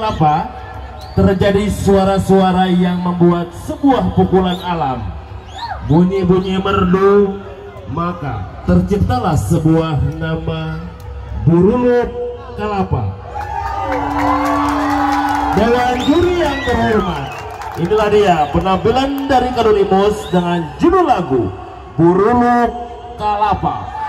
Kelapa terjadi suara-suara yang membuat sebuah pukulan alam. Bunyi-bunyi merdu, maka terciptalah sebuah nama Burulup Kelapa. Dewan juri yang terhormat, inilah dia penampilan dari Kadolimus dengan judul lagu Burulup Kelapa.